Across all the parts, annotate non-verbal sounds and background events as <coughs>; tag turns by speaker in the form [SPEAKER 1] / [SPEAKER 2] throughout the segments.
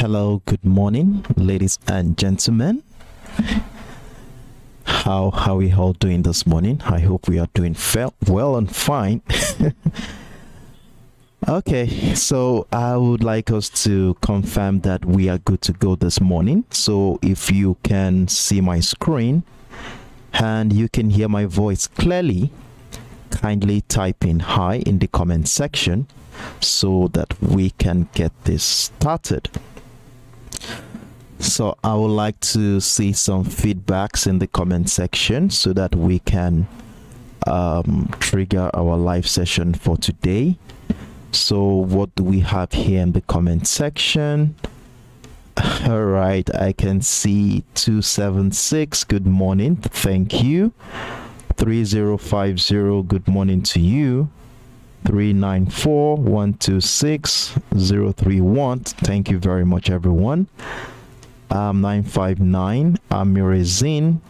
[SPEAKER 1] Hello, good morning, ladies and gentlemen. How how are we all doing this morning? I hope we are doing well and fine. <laughs> okay, so I would like us to confirm that we are good to go this morning. So if you can see my screen and you can hear my voice clearly, kindly type in hi in the comment section so that we can get this started. So I would like to see some feedbacks in the comment section so that we can um, trigger our live session for today. So what do we have here in the comment section? <laughs> All right, I can see 276. Good morning. Thank you. 3050. Good morning to you. 394 126 031. Thank you very much, everyone um, 959 Amirazin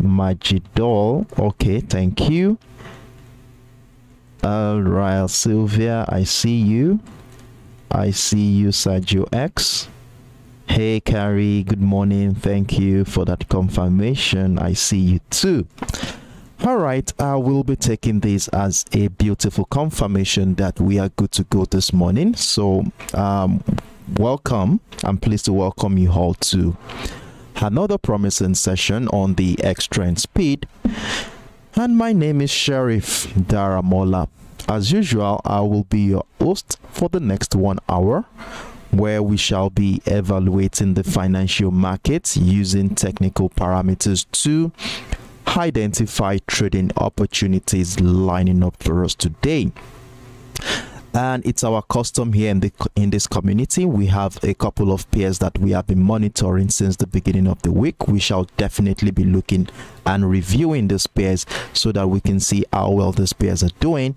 [SPEAKER 1] Majidol. Okay, thank you. All right, Sylvia, I see you. I see you, Sergio X. Hey, Carrie, good morning. Thank you for that confirmation. I see you too. Right, I will be taking this as a beautiful confirmation that we are good to go this morning. So, um, welcome. I'm pleased to welcome you all to another promising session on the X Trend Speed. And my name is Sheriff Daramola. As usual, I will be your host for the next one hour where we shall be evaluating the financial markets using technical parameters to identify trading opportunities lining up for us today. And it's our custom here in the in this community. We have a couple of pairs that we have been monitoring since the beginning of the week. We shall definitely be looking and reviewing the pairs so that we can see how well the pairs are doing.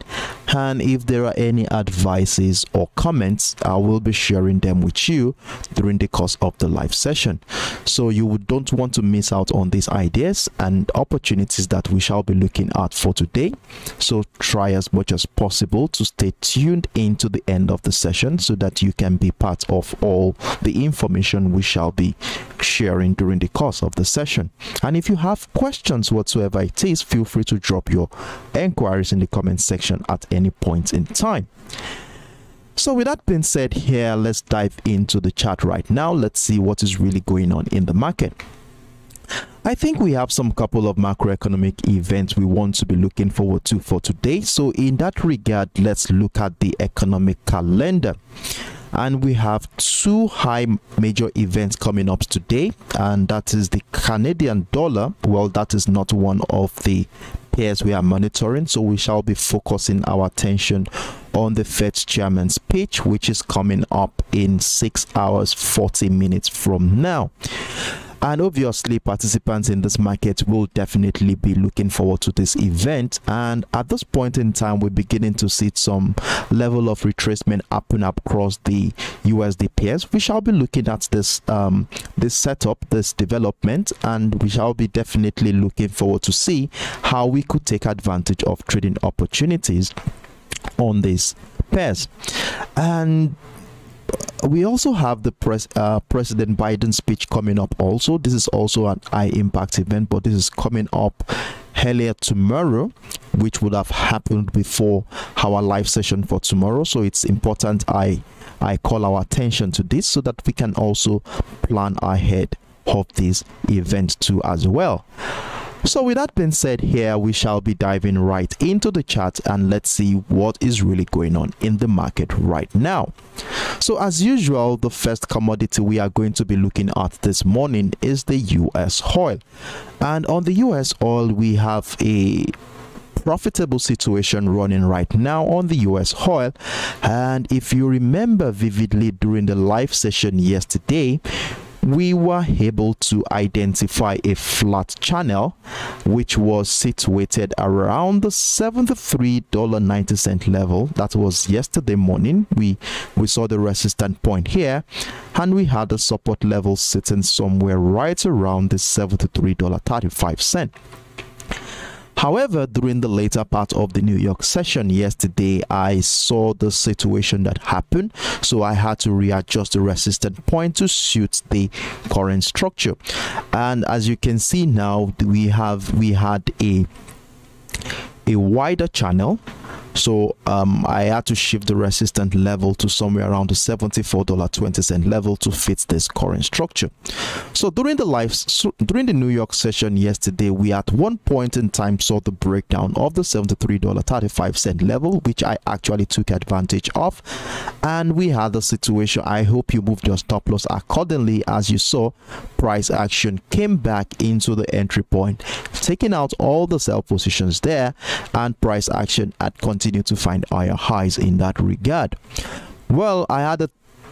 [SPEAKER 1] And if there are any advices or comments i will be sharing them with you during the course of the live session. So you don't want to miss out on these ideas and opportunities that we shall be looking at for today. So try as much as possible to stay tuned into the end of the session so that you can be part of all the information we shall be sharing during the course of the session. And if you have questions questions whatsoever it is, feel free to drop your enquiries in the comment section at any point in time. So, with that being said, here let's dive into the chart right now. Let's see what is really going on in the market. I think we have some couple of macroeconomic events we want to be looking forward to for today. So, in that regard, let's look at the economic calendar and we have two high major events coming up today and that is the canadian dollar. Well that is not one of the pairs we are monitoring so we shall be focusing our attention on the fed's chairman's speech which is coming up in 6 hours 40 minutes from now and obviously, participants in this market will definitely be looking forward to this event. And at this point in time, we're beginning to see some level of retracement happen across the USD pairs. We shall be looking at this um, this setup, this development, and we shall be definitely looking forward to see how we could take advantage of trading opportunities on these pairs. And we also have the pres- uh, President Biden speech coming up. Also, this is also an high impact event, but this is coming up earlier tomorrow, which would have happened before our live session for tomorrow. So it's important I I call our attention to this so that we can also plan ahead of this event too as well. So, with that being said, here we shall be diving right into the chart and let's see what is really going on in the market right now. So, as usual, the first commodity we are going to be looking at this morning is the US oil. And on the US oil, we have a profitable situation running right now on the US oil. And if you remember vividly during the live session yesterday, we were able to identify a flat channel which was situated around the $73.90 level. That was yesterday morning. We we saw the resistance point here and we had the support level sitting somewhere right around the $73.35 However, during the later part of the New York session yesterday, I saw the situation that happened, so I had to readjust the resistance point to suit the current structure. And as you can see now, we have we had a a wider channel so um, I had to shift the resistance level to somewhere around the $74.20 level to fit this current structure. So during the live so during the New York session yesterday, we at one point in time saw the breakdown of the $73.35 level, which I actually took advantage of. And we had the situation. I hope you moved your stop loss accordingly as you saw price action came back into the entry point, taking out all the sell positions there, and price action had continued to find higher highs in that regard. Well, I had a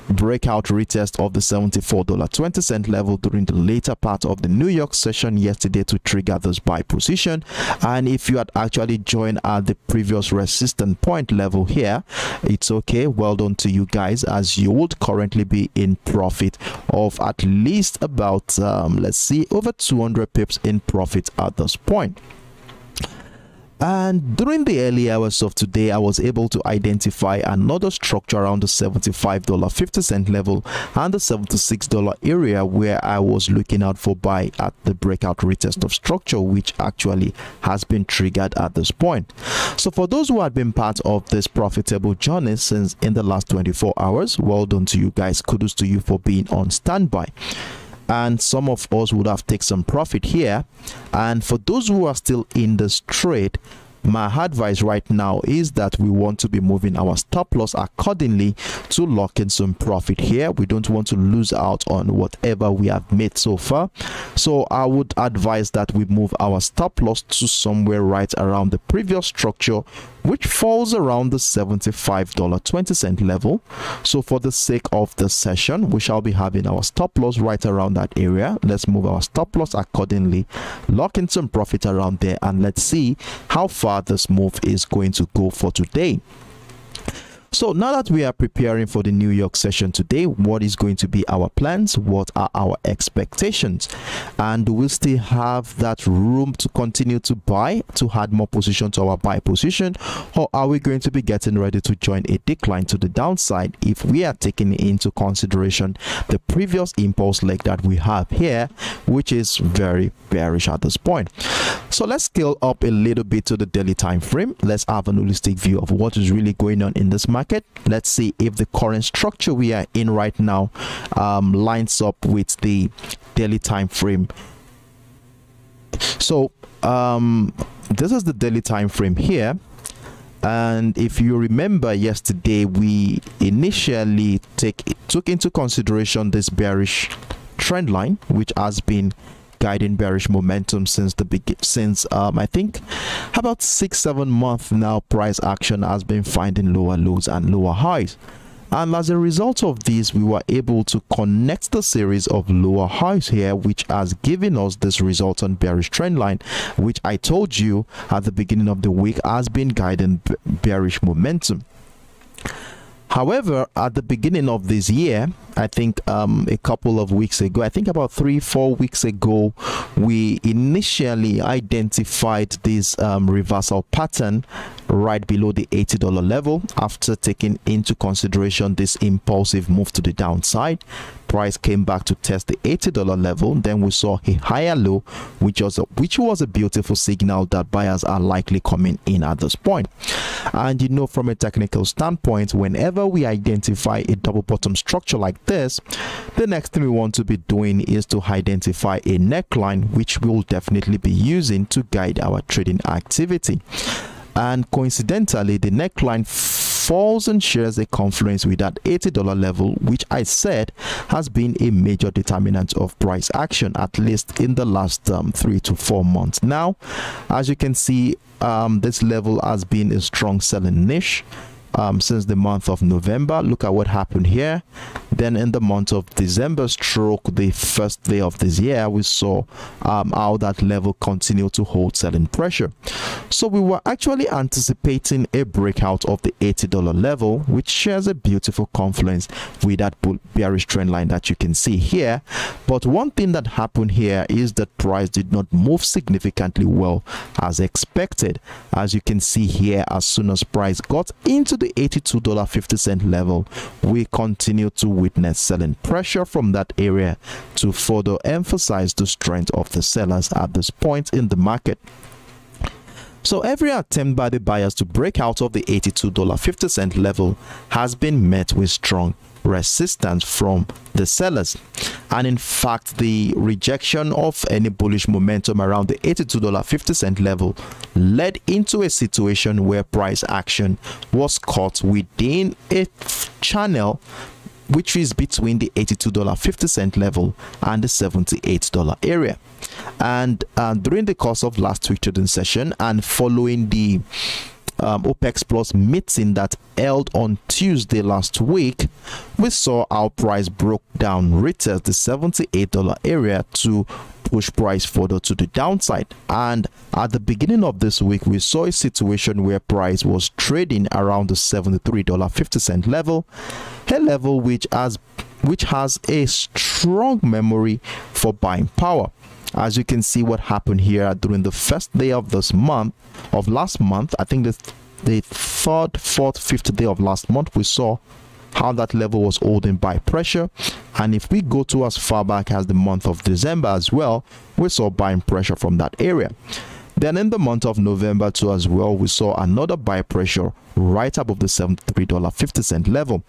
[SPEAKER 1] breakout retest of the $74.20 level during the later part of the New York session yesterday to trigger this buy position. And if you had actually joined at the previous resistance point level here, it's okay. Well done to you guys as you would currently be in profit of at least about, um, let's see, over 200 pips in profit at this point. And during the early hours of today, I was able to identify another structure around the $75.50 level and the $76 area where I was looking out for buy at the breakout retest of structure, which actually has been triggered at this point. So for those who had been part of this profitable journey since in the last 24 hours, well done to you guys. Kudos to you for being on standby and some of us would have taken some profit here. And for those who are still in this trade my advice right now is that we want to be moving our stop loss accordingly to lock in some profit here. We don't want to lose out on whatever we have made so far. So i would advise that we move our stop loss to somewhere right around the previous structure which falls around the $75.20 level. So for the sake of the session, we shall be having our stop loss right around that area. Let's move our stop loss accordingly, lock in some profit around there, and let's see how far this move is going to go for today. So now that we are preparing for the New York session today, what is going to be our plans? What are our expectations? And do we still have that room to continue to buy to add more position to our buy position? Or are we going to be getting ready to join a decline to the downside if we are taking into consideration the previous impulse leg that we have here, which is very bearish at this point. So let's scale up a little bit to the daily time frame. Let's have an holistic view of what is really going on in this market. Let's see if the current structure we are in right now um, lines up with the daily time frame. So um, this is the daily time frame here and if you remember yesterday we initially take took into consideration this bearish trend line which has been guiding bearish momentum since the big since um, I think about six seven months now price action has been finding lower lows and lower highs. And as a result of this we were able to connect the series of lower highs here which has given us this resultant bearish trend line which I told you at the beginning of the week has been guiding bearish momentum However, at the beginning of this year, I think um, a couple of weeks ago, I think about three, four weeks ago, we initially identified this um, reversal pattern right below the $80 level after taking into consideration this impulsive move to the downside price came back to test the $80 level. Then we saw a higher low which was a, which was a beautiful signal that buyers are likely coming in at this point. And you know from a technical standpoint whenever we identify a double bottom structure like this the next thing we want to be doing is to identify a neckline which we'll definitely be using to guide our trading activity. And coincidentally the neckline falls and shares a confluence with that $80 level which I said has been a major determinant of price action at least in the last um, three to four months. Now as you can see um, this level has been a strong selling niche um, since the month of November. Look at what happened here. Then in the month of December, stroke the first day of this year, we saw um, how that level continued to hold selling pressure. So we were actually anticipating a breakout of the $80 level, which shares a beautiful confluence with that bearish trend line that you can see here. But one thing that happened here is that price did not move significantly well as expected. As you can see here, as soon as price got into the $82.50 level, we continue to witness selling pressure from that area to further emphasize the strength of the sellers at this point in the market. So every attempt by the buyers to break out of the $82.50 level has been met with strong resistance from the sellers. And in fact, the rejection of any bullish momentum around the $82.50 level led into a situation where price action was caught within a channel which is between the $82.50 level and the $78 area. And uh, during the course of last week trading session and following the um, OPEC Plus meeting that held on Tuesday last week, we saw our price broke down, retest the $78 area to push price further to the downside. And at the beginning of this week, we saw a situation where price was trading around the $73.50 level, a level which has which has a strong memory for buying power. As you can see what happened here uh, during the first day of this month of last month, I think the the third, fourth, fifth day of last month, we saw how that level was holding by pressure. And if we go to as far back as the month of December as well, we saw buying pressure from that area. Then in the month of November too as well, we saw another buy pressure right above the $73.50 level.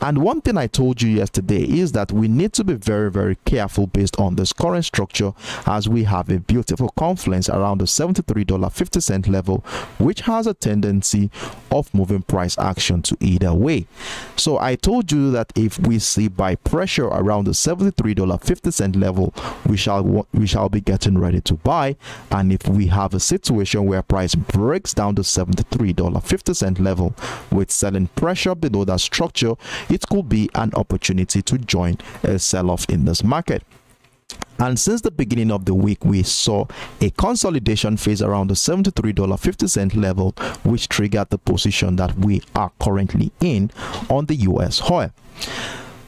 [SPEAKER 1] And one thing I told you yesterday is that we need to be very, very careful based on this current structure as we have a beautiful confluence around the $73.50 level, which has a tendency of moving price action to either way. So I told you that if we see buy pressure around the $73.50 level, we shall we shall be getting ready to buy. And if we have a situation where price breaks down to $73.50 level with selling pressure below that structure, it could be an opportunity to join a sell-off in this market. And since the beginning of the week, we saw a consolidation phase around the $73.50 level, which triggered the position that we are currently in on the US oil.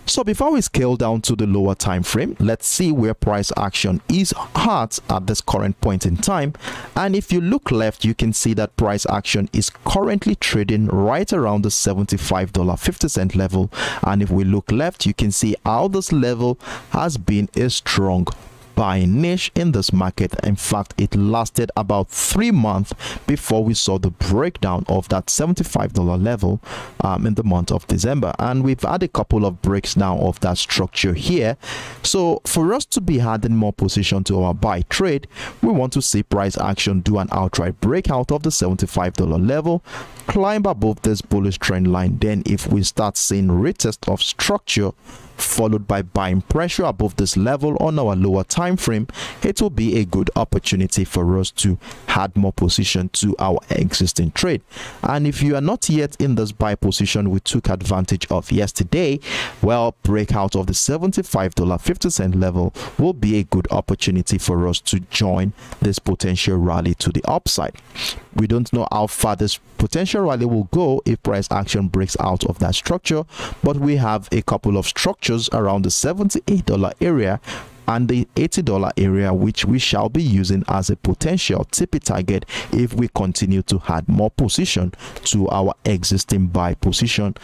[SPEAKER 1] So before we scale down to the lower time frame, let's see where price action is at at this current point in time. And if you look left, you can see that price action is currently trading right around the $75.50 level. And if we look left, you can see how this level has been a strong buying niche in this market. In fact, it lasted about three months before we saw the breakdown of that $75 level um, in the month of December. And we've had a couple of breaks now of that structure here. So for us to be adding more position to our buy trade, we want to see price action do an outright breakout of the $75 level climb above this bullish trend line then if we start seeing retest of structure followed by buying pressure above this level on our lower time frame it will be a good opportunity for us to add more position to our existing trade. And if you are not yet in this buy position we took advantage of yesterday well breakout of the $75.50 level will be a good opportunity for us to join this potential rally to the upside. We don't know how far this potential rally will go if price action breaks out of that structure but we have a couple of structures around the $78 area and the $80 area which we shall be using as a potential TP target if we continue to add more position to our existing buy position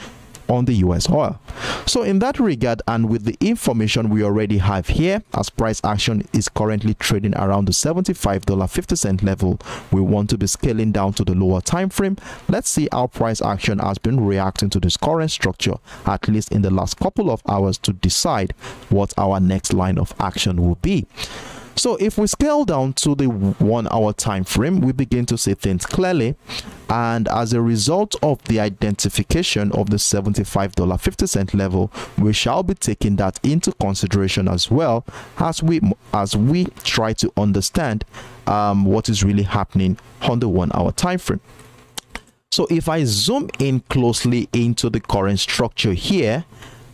[SPEAKER 1] on the US oil. So in that regard and with the information we already have here as price action is currently trading around the $75.50 level, we want to be scaling down to the lower time frame. Let's see how price action has been reacting to this current structure at least in the last couple of hours to decide what our next line of action will be. So if we scale down to the one hour time frame, we begin to see things clearly. And as a result of the identification of the $75.50 level, we shall be taking that into consideration as well as we as we try to understand um, what is really happening on the one hour time frame. So if I zoom in closely into the current structure here,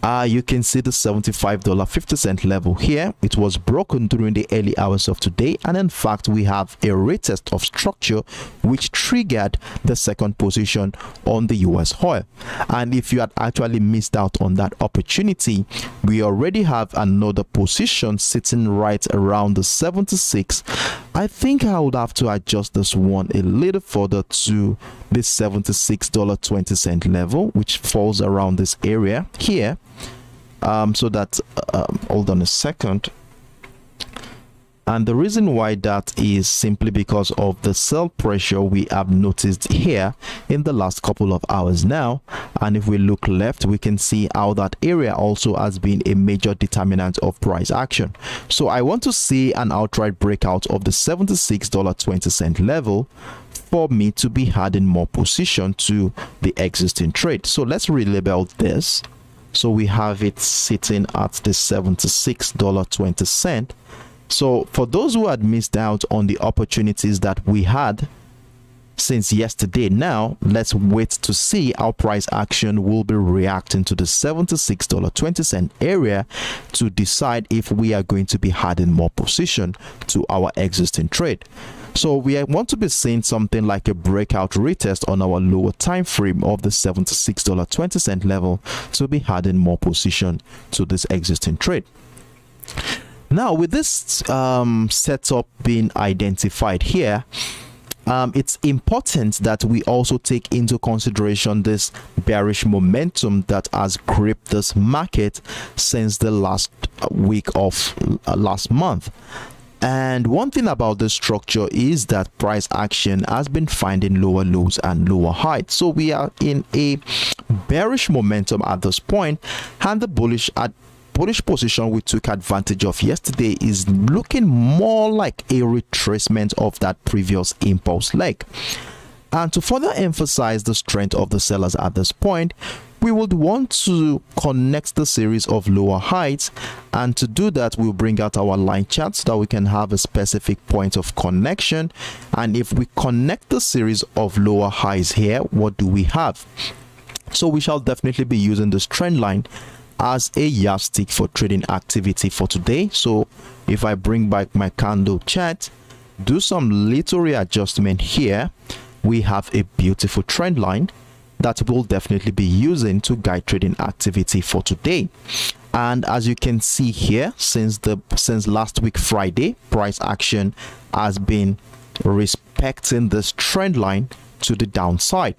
[SPEAKER 1] uh, you can see the $75.50 level here. It was broken during the early hours of today. And in fact, we have a retest of structure which triggered the second position on the US oil. And if you had actually missed out on that opportunity, we already have another position sitting right around the 76. I think I would have to adjust this one a little further to this $76.20 level, which falls around this area here. Um, so that um, hold on a second and the reason why that is simply because of the sell pressure we have noticed here in the last couple of hours now. And if we look left we can see how that area also has been a major determinant of price action. So i want to see an outright breakout of the $76.20 level for me to be adding more position to the existing trade. So let's relabel this. So we have it sitting at the $76.20 so for those who had missed out on the opportunities that we had since yesterday now let's wait to see how price action will be reacting to the $76.20 area to decide if we are going to be adding more position to our existing trade so we want to be seeing something like a breakout retest on our lower time frame of the $76.20 level to be adding more position to this existing trade. Now, with this um, setup being identified here, um, it's important that we also take into consideration this bearish momentum that has gripped this market since the last week of uh, last month. And one thing about this structure is that price action has been finding lower lows and lower heights. So we are in a bearish momentum at this point, and the bullish at bullish position we took advantage of yesterday is looking more like a retracement of that previous impulse leg. And to further emphasize the strength of the sellers at this point, we would want to connect the series of lower heights. And to do that we'll bring out our line chart so that we can have a specific point of connection. And if we connect the series of lower highs here what do we have? So we shall definitely be using this trend line as a yardstick for trading activity for today. So if i bring back my candle chart do some little readjustment here. We have a beautiful trend line that we'll definitely be using to guide trading activity for today. And as you can see here since the since last week friday price action has been respecting this trend line to the downside.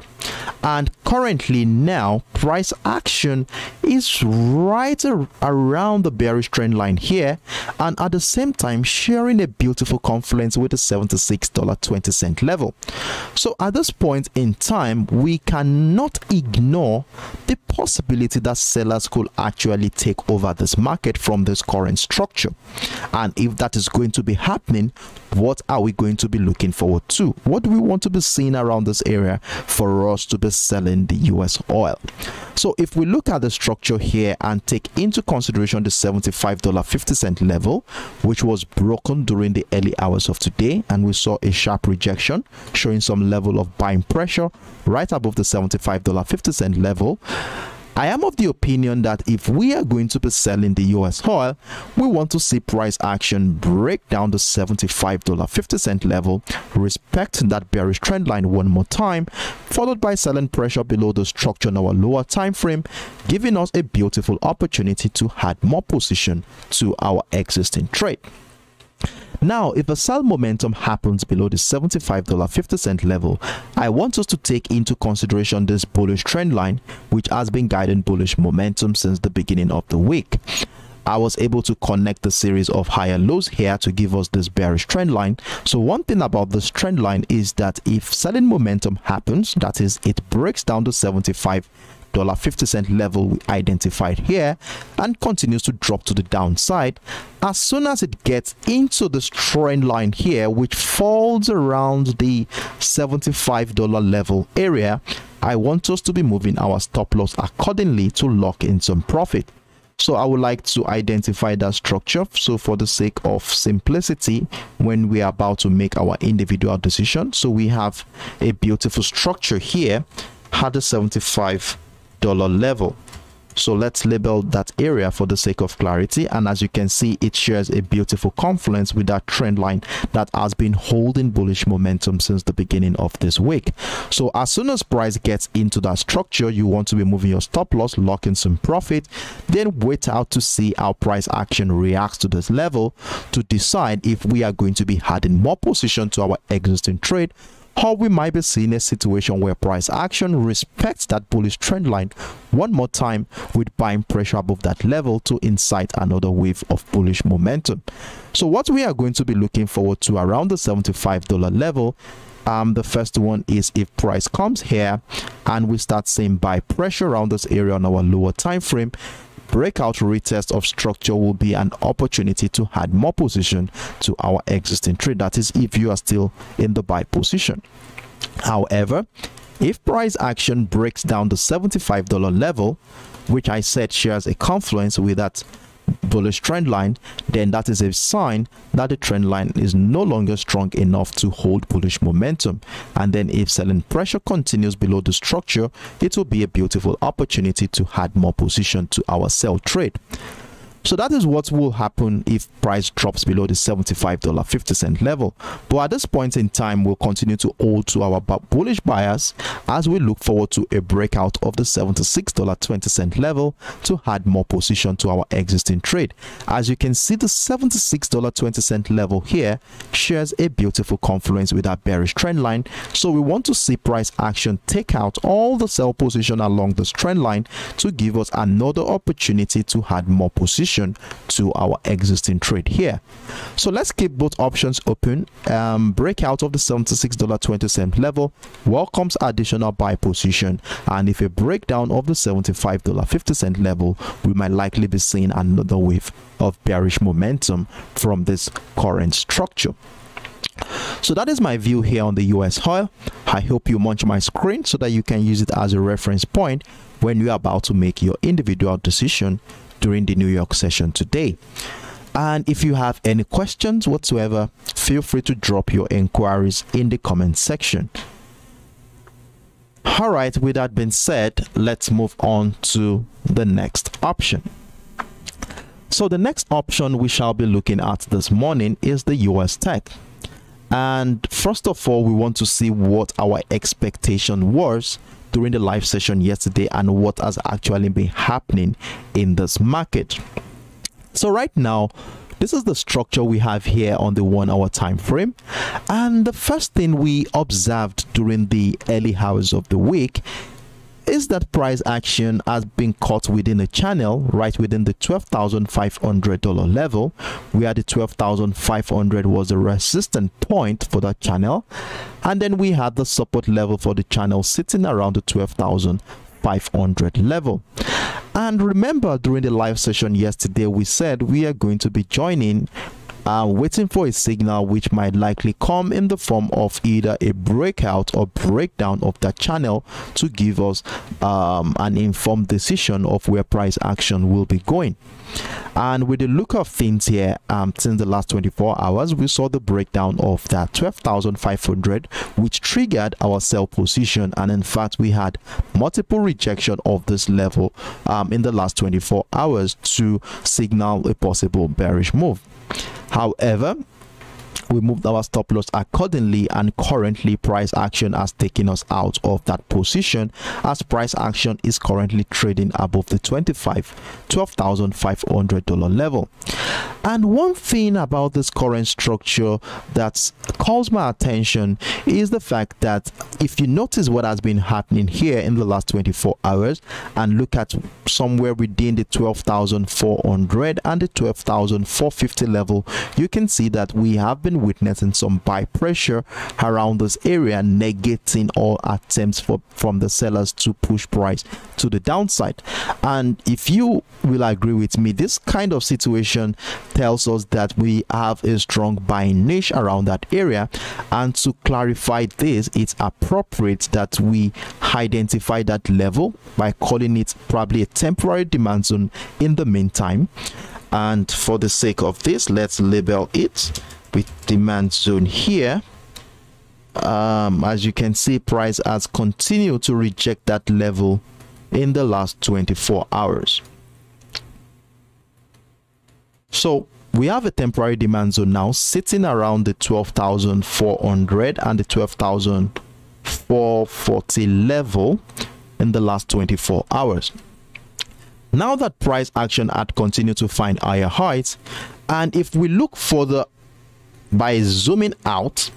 [SPEAKER 1] And currently now price action is right around the bearish trend line here and at the same time sharing a beautiful confluence with the $76.20 level. So at this point in time we cannot ignore the possibility that sellers could actually take over this market from this current structure. And if that is going to be happening what are we going to be looking forward to? What do we want to be seeing around this area for us to be selling the US oil. So if we look at the structure here and take into consideration the $75.50 level, which was broken during the early hours of today, and we saw a sharp rejection showing some level of buying pressure right above the $75.50 level. I am of the opinion that if we are going to be selling the US oil, we want to see price action break down the $75.50 level, respect that bearish trend line one more time, followed by selling pressure below the structure on our lower time frame, giving us a beautiful opportunity to add more position to our existing trade. Now, if a sell momentum happens below the $75.50 level, I want us to take into consideration this bullish trend line, which has been guiding bullish momentum since the beginning of the week. I was able to connect the series of higher lows here to give us this bearish trend line. So one thing about this trend line is that if selling momentum happens, that is, it breaks down to 75 50 cent level we identified here and continues to drop to the downside as soon as it gets into this trend line here which falls around the $75 level area I want us to be moving our stop loss accordingly to lock in some profit so I would like to identify that structure. So for the sake of simplicity, when we are about to make our individual decision, so we have a beautiful structure here, had a 75 dollar level. So let's label that area for the sake of clarity. And as you can see it shares a beautiful confluence with that trend line that has been holding bullish momentum since the beginning of this week. So as soon as price gets into that structure you want to be moving your stop loss locking some profit then wait out to see how price action reacts to this level to decide if we are going to be adding more position to our existing trade or we might be seeing a situation where price action respects that bullish trend line one more time with buying pressure above that level to incite another wave of bullish momentum. So what we are going to be looking forward to around the $75 level um, the first one is if price comes here and we start seeing buy pressure around this area on our lower time frame breakout retest of structure will be an opportunity to add more position to our existing trade that is if you are still in the buy position. However if price action breaks down the $75 level which i said shares a confluence with that bullish trend line, then that is a sign that the trend line is no longer strong enough to hold bullish momentum. And then if selling pressure continues below the structure, it will be a beautiful opportunity to add more position to our sell trade. So that is what will happen if price drops below the $75.50 level. But at this point in time, we'll continue to hold to our bullish bias as we look forward to a breakout of the $76.20 level to add more position to our existing trade. As you can see, the $76.20 level here shares a beautiful confluence with our bearish trend line. So we want to see price action take out all the sell position along this trend line to give us another opportunity to add more position position to our existing trade here. So let's keep both options open. Um, breakout of the $76.20 level welcomes additional buy position. And if a breakdown of the $75.50 level, we might likely be seeing another wave of bearish momentum from this current structure. So that is my view here on the US oil. I hope you munch my screen so that you can use it as a reference point when you are about to make your individual decision during the New York session today. And if you have any questions whatsoever, feel free to drop your inquiries in the comment section. All right, with that being said, let's move on to the next option. So the next option we shall be looking at this morning is the US tech. And first of all, we want to see what our expectation was during the live session yesterday and what has actually been happening in this market. So right now, this is the structure we have here on the one hour time frame and the first thing we observed during the early hours of the week is that price action has been caught within a channel right within the $12,500 level where the 12,500 was a resistant point for that channel. And then we had the support level for the channel sitting around the 12,500 level. And remember during the live session yesterday we said we are going to be joining uh, waiting for a signal which might likely come in the form of either a breakout or breakdown of that channel to give us um, an informed decision of where price action will be going. And with the look of things here, um, since the last 24 hours, we saw the breakdown of that 12,500, which triggered our sell position. And in fact, we had multiple rejection of this level um, in the last 24 hours to signal a possible bearish move. However, we moved our stop loss accordingly and currently price action has taken us out of that position as price action is currently trading above the 25 $12,500 level. And one thing about this current structure that calls my attention is the fact that if you notice what has been happening here in the last 24 hours and look at somewhere within the 12,400 and the 12,450 level you can see that we have been witnessing some buy pressure around this area, negating all attempts for, from the sellers to push price to the downside. And if you will agree with me, this kind of situation tells us that we have a strong buying niche around that area. And to clarify this, it's appropriate that we identify that level by calling it probably a temporary demand zone in the meantime. And for the sake of this, let's label it with demand zone here um, as you can see price has continued to reject that level in the last 24 hours. So we have a temporary demand zone now sitting around the 12,400 and the 12,440 level in the last 24 hours. Now that price action had continued to find higher heights, and if we look further by zooming out,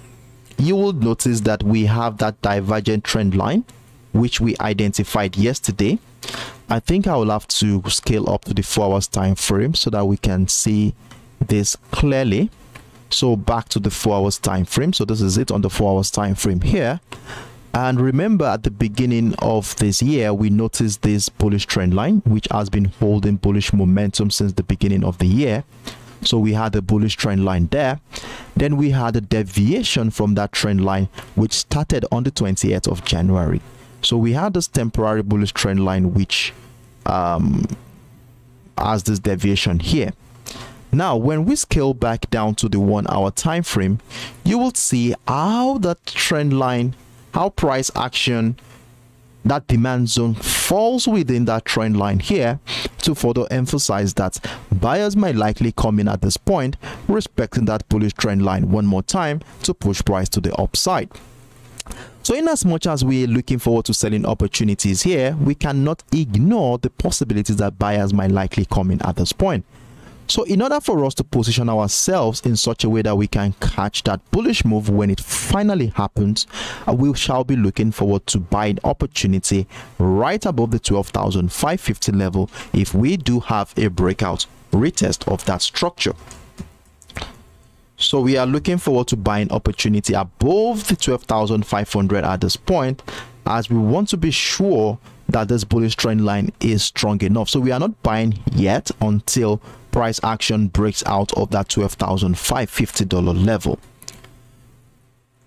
[SPEAKER 1] you will notice that we have that divergent trend line, which we identified yesterday. I think I will have to scale up to the four hours time frame so that we can see this clearly. So back to the four hours time frame. So this is it on the four hours time frame here. And remember at the beginning of this year, we noticed this bullish trend line, which has been holding bullish momentum since the beginning of the year. So we had a bullish trend line there. Then we had a deviation from that trend line, which started on the 28th of January. So we had this temporary bullish trend line, which um, has this deviation here. Now, when we scale back down to the one hour time frame, you will see how that trend line how price action that demand zone falls within that trend line here to further emphasize that buyers might likely come in at this point respecting that bullish trend line one more time to push price to the upside. So in as much as we're looking forward to selling opportunities here we cannot ignore the possibilities that buyers might likely come in at this point so in order for us to position ourselves in such a way that we can catch that bullish move when it finally happens, uh, we shall be looking forward to buying opportunity right above the 12,550 level if we do have a breakout retest of that structure. So we are looking forward to buying opportunity above the 12,500 at this point as we want to be sure that this bullish trend line is strong enough. So we are not buying yet until price action breaks out of that $12,550 level.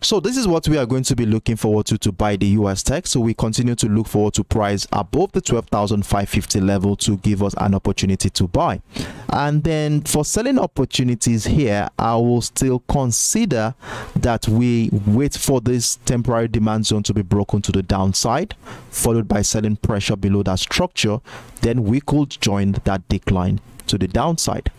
[SPEAKER 1] So this is what we are going to be looking forward to to buy the US tech. So we continue to look forward to price above the 12,550 level to give us an opportunity to buy. And then for selling opportunities here, I will still consider that we wait for this temporary demand zone to be broken to the downside, followed by selling pressure below that structure. Then we could join that decline to the downside.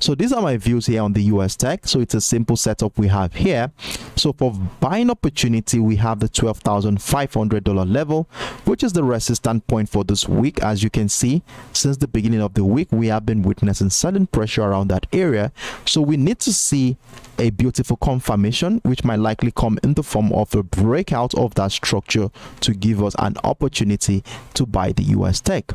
[SPEAKER 1] So these are my views here on the US tech. So it's a simple setup we have here. So for buying opportunity, we have the $12,500 level, which is the resistance point for this week. As you can see, since the beginning of the week, we have been witnessing sudden pressure around that area. So we need to see a beautiful confirmation, which might likely come in the form of a breakout of that structure to give us an opportunity to buy the US tech.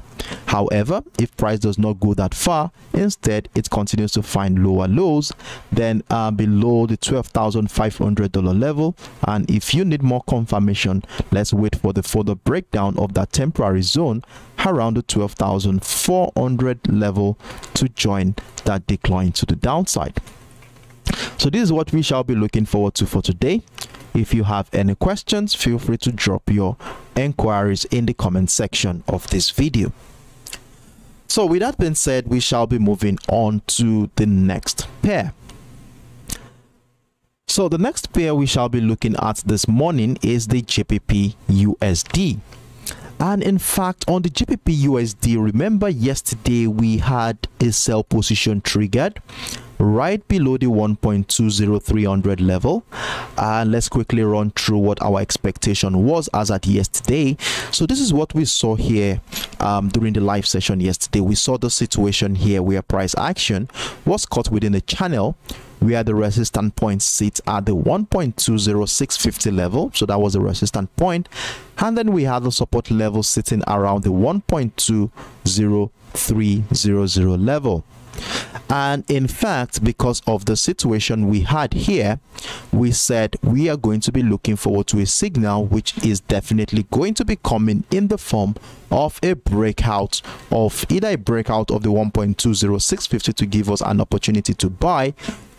[SPEAKER 1] However, if price does not go that far, instead it continues to find lower lows, then uh, below the $12,500 level. And if you need more confirmation, let's wait for the further breakdown of that temporary zone around the 12,400 level to join that decline to the downside. So this is what we shall be looking forward to for today. If you have any questions, feel free to drop your inquiries in the comment section of this video. So with that being said, we shall be moving on to the next pair. So the next pair we shall be looking at this morning is the GBP USD. And in fact, on the GBP USD, remember yesterday we had a sell position triggered right below the 1.20300 level. And let's quickly run through what our expectation was as at yesterday. So this is what we saw here um, during the live session yesterday. We saw the situation here where price action was caught within the channel where the resistance point sits at the 1.20650 level. So that was the resistance point. And then we had the support level sitting around the 1.20300 level. And in fact, because of the situation we had here, we said we are going to be looking forward to a signal which is definitely going to be coming in the form of a breakout of either a breakout of the 1.20650 to give us an opportunity to buy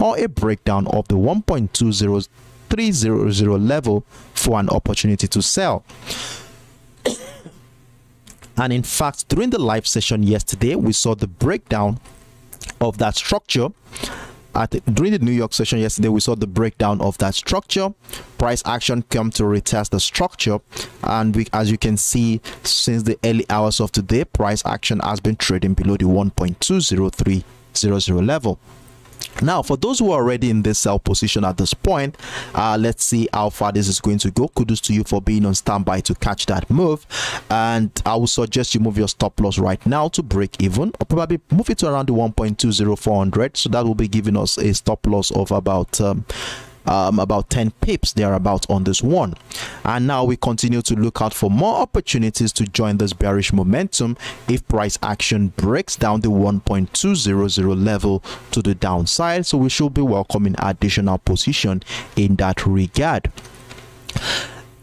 [SPEAKER 1] or a breakdown of the 1.20300 level for an opportunity to sell. <coughs> And in fact, during the live session yesterday, we saw the breakdown of that structure at during the New York session yesterday, we saw the breakdown of that structure. Price action come to retest the structure, and we, as you can see, since the early hours of today, price action has been trading below the 1.20300 level. Now, for those who are already in this sell position at this point, uh, let's see how far this is going to go. Kudos to you for being on standby to catch that move. And I would suggest you move your stop loss right now to break even, or probably move it to around the 1.20400. So that will be giving us a stop loss of about um, um, about 10 pips thereabout on this one. And now we continue to look out for more opportunities to join this bearish momentum if price action breaks down the 1.200 level to the downside. So we should be welcoming additional position in that regard.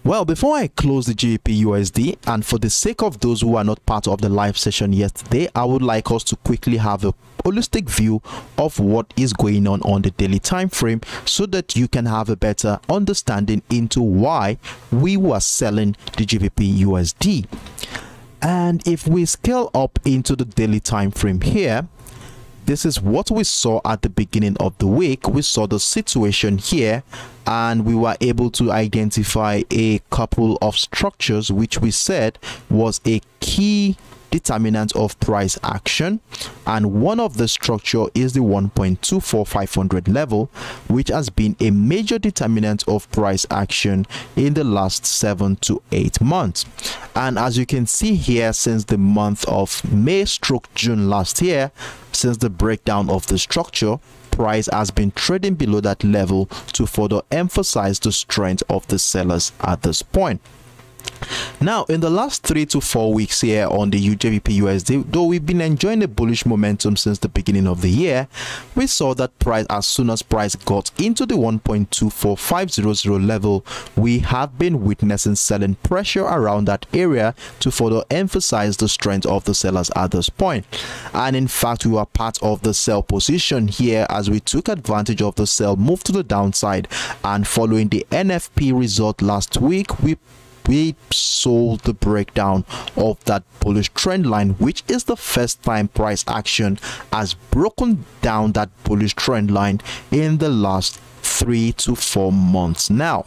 [SPEAKER 1] Well, before I close the GBP USD, and for the sake of those who are not part of the live session yesterday, I would like us to quickly have a holistic view of what is going on on the daily time frame so that you can have a better understanding into why we were selling the GBP USD. And if we scale up into the daily time frame here, this is what we saw at the beginning of the week. We saw the situation here and we were able to identify a couple of structures which we said was a key determinant of price action and one of the structure is the 1.24500 level which has been a major determinant of price action in the last 7 to 8 months. And as you can see here since the month of May stroke June last year since the breakdown of the structure price has been trading below that level to further emphasize the strength of the sellers at this point now, in the last three to four weeks here on the GBP USD, though we've been enjoying a bullish momentum since the beginning of the year, we saw that price as soon as price got into the 1.24500 level, we have been witnessing selling pressure around that area to further emphasize the strength of the sellers at this point. And in fact, we were part of the sell position here as we took advantage of the sell move to the downside and following the NFP result last week, we we saw the breakdown of that bullish trend line which is the first time price action has broken down that bullish trend line in the last three to four months. Now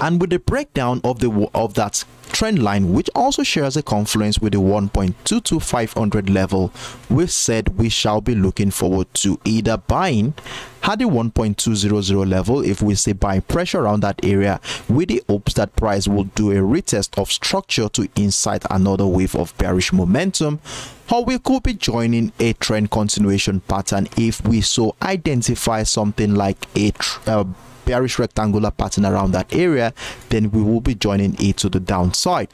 [SPEAKER 1] and with the breakdown of the of that trend line which also shares a confluence with the 1.22500 level we've said we shall be looking forward to either buying at the 1.200 level if we say buying pressure around that area with the hopes that price will do a retest of structure to incite another wave of bearish momentum or we could be joining a trend continuation pattern if we so identify something like a uh, bearish rectangular pattern around that area, then we will be joining it to the downside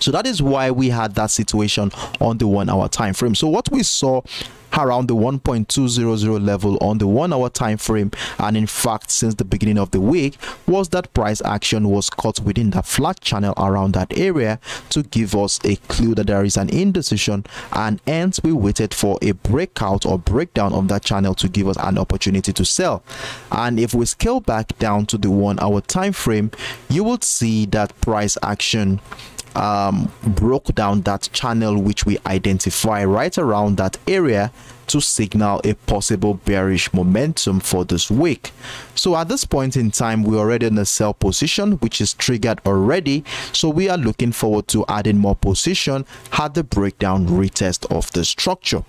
[SPEAKER 1] so that is why we had that situation on the one hour time frame so what we saw around the 1.200 level on the one hour time frame and in fact since the beginning of the week was that price action was caught within the flat channel around that area to give us a clue that there is an indecision and hence we waited for a breakout or breakdown of that channel to give us an opportunity to sell. And if we scale back down to the one hour time frame you will see that price action um, broke down that channel which we identify right around that area to signal a possible bearish momentum for this week. So at this point in time, we're already in a sell position, which is triggered already. So we are looking forward to adding more position had the breakdown retest of the structure.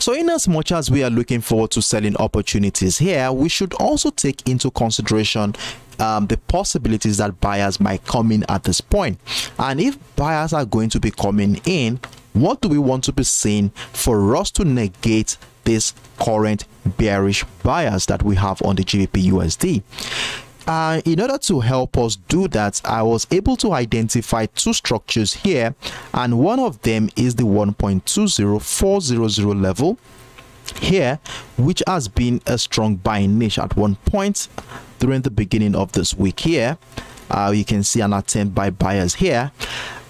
[SPEAKER 1] So in as much as we are looking forward to selling opportunities here, we should also take into consideration um, the possibilities that buyers might come in at this point. And if buyers are going to be coming in, what do we want to be seeing for us to negate this current bearish bias that we have on the GBP USD? Uh, in order to help us do that, I was able to identify two structures here, and one of them is the 1.20400 level here, which has been a strong buying niche at one point during the beginning of this week here. Uh, you can see an attempt by buyers here.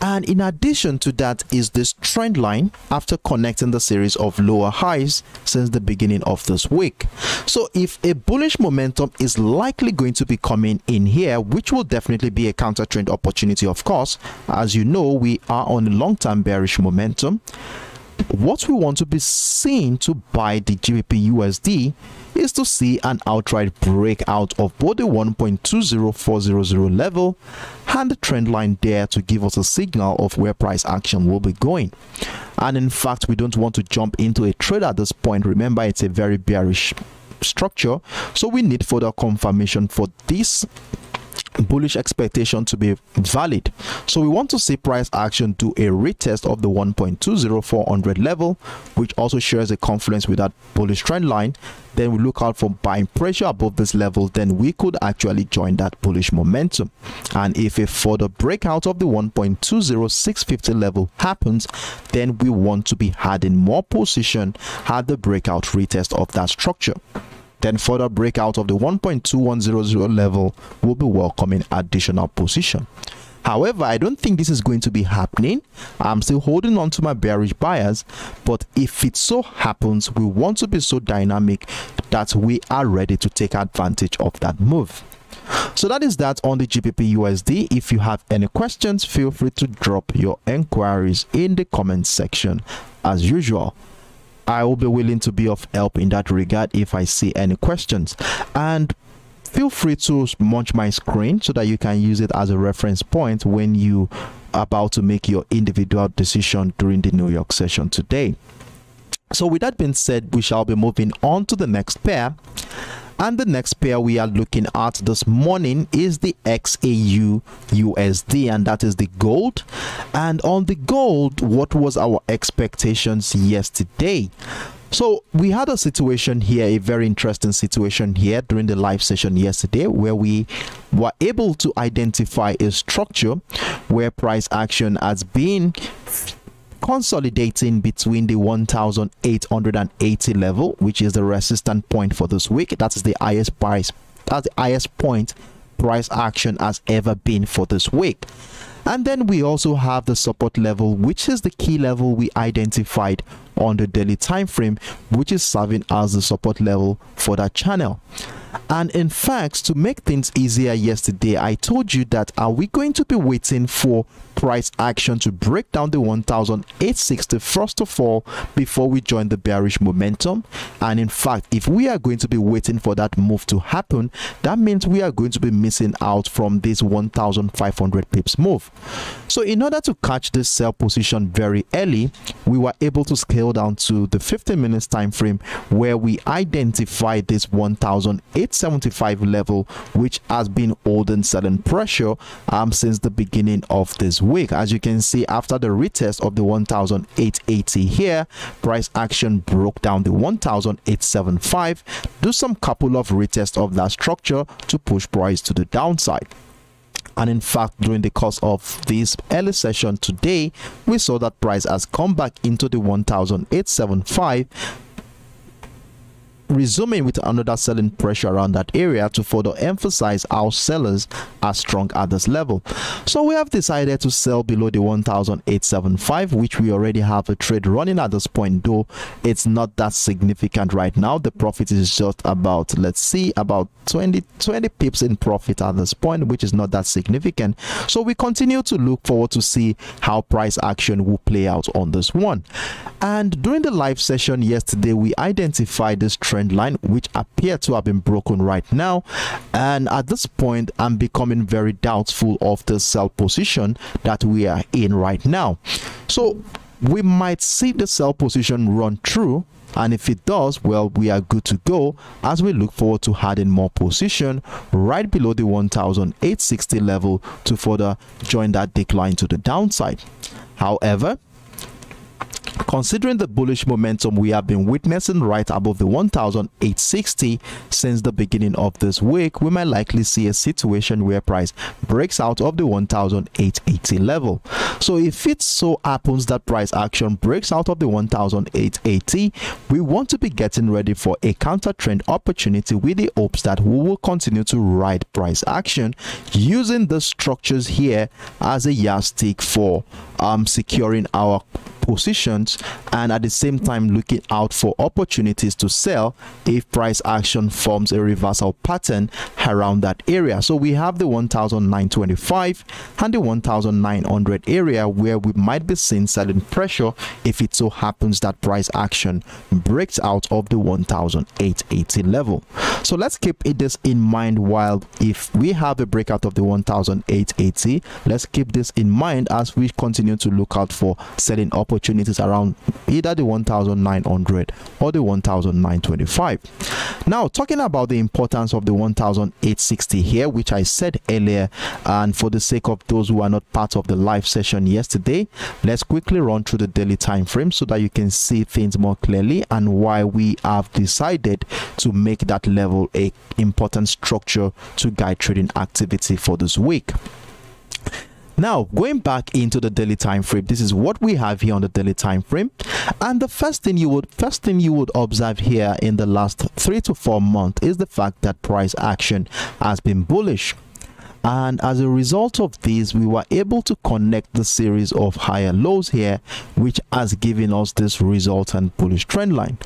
[SPEAKER 1] And in addition to that is this trend line after connecting the series of lower highs since the beginning of this week. So if a bullish momentum is likely going to be coming in here which will definitely be a counter trend opportunity of course as you know we are on long-term bearish momentum. What we want to be seeing to buy the GBP USD is to see an outright breakout of both the 1.20400 level and the trend line there to give us a signal of where price action will be going. And in fact, we don't want to jump into a trade at this point. Remember, it's a very bearish structure, so we need further confirmation for this bullish expectation to be valid. So we want to see price action do a retest of the 1.20400 level, which also shares a confluence with that bullish trend line. Then we look out for buying pressure above this level, then we could actually join that bullish momentum. And if a further breakout of the 1.20650 level happens, then we want to be adding more position at the breakout retest of that structure then further breakout of the 1.2100 level will be welcoming additional position. However, I don't think this is going to be happening. I'm still holding on to my bearish buyers, but if it so happens, we want to be so dynamic that we are ready to take advantage of that move. So that is that on the GBP USD. If you have any questions, feel free to drop your inquiries in the comment section as usual. I will be willing to be of help in that regard if I see any questions. And feel free to munch my screen so that you can use it as a reference point when you are about to make your individual decision during the New York session today. So with that being said, we shall be moving on to the next pair and the next pair we are looking at this morning is the XAU USD, and that is the gold. And on the gold, what was our expectations yesterday? So we had a situation here, a very interesting situation here during the live session yesterday, where we were able to identify a structure where price action has been consolidating between the 1880 level which is the resistance point for this week. That is the highest price that's the highest point price action has ever been for this week. And then we also have the support level which is the key level we identified on the daily time frame which is serving as the support level for that channel. And in fact, to make things easier yesterday, I told you that are we going to be waiting for price action to break down the 1860 first of all before we join the bearish momentum? And in fact, if we are going to be waiting for that move to happen, that means we are going to be missing out from this 1500 pips move. So in order to catch this sell position very early, we were able to scale down to the 15 minutes time frame where we identified this 1875 level which has been holding selling pressure um, since the beginning of this week. As you can see after the retest of the 1880 here, price action broke down the 1875. Do some couple of retests of that structure to push price to the downside. And in fact, during the course of this early session today, we saw that price has come back into the 1875 resuming with another selling pressure around that area to further emphasize how sellers are strong at this level. So we have decided to sell below the 1875 which we already have a trade running at this point though it's not that significant right now. The profit is just about let's see about 20 20 pips in profit at this point which is not that significant. So we continue to look forward to see how price action will play out on this one. And during the live session yesterday we identified this trend line which appear to have been broken right now. And at this point i'm becoming very doubtful of the sell position that we are in right now. So we might see the sell position run through and if it does well we are good to go as we look forward to adding more position right below the 1860 level to further join that decline to the downside. However Considering the bullish momentum we have been witnessing right above the 1860 since the beginning of this week, we might likely see a situation where price breaks out of the 1880 level. So if it so happens that price action breaks out of the 1880, we want to be getting ready for a counter trend opportunity with the hopes that we will continue to ride price action using the structures here as a yardstick for um, securing our positions and at the same time looking out for opportunities to sell if price action forms a reversal pattern around that area. So we have the 1925 and the 1900 area where we might be seeing selling pressure if it so happens that price action breaks out of the 1880 level. So let's keep this in mind while if we have a breakout of the 1880, let's keep this in mind as we continue to look out for selling opportunities around either the 1900 or the 1925. Now, talking about the importance of the 1860 here, which I said earlier, and for the sake of those who are not part of the live session yesterday, let's quickly run through the daily time frame so that you can see things more clearly and why we have decided to make that level a important structure to guide trading activity for this week. Now, going back into the daily time frame, this is what we have here on the daily time frame. And the first thing you would first thing you would observe here in the last 3 to 4 months is the fact that price action has been bullish. And as a result of this, we were able to connect the series of higher lows here, which has given us this resultant bullish trend line.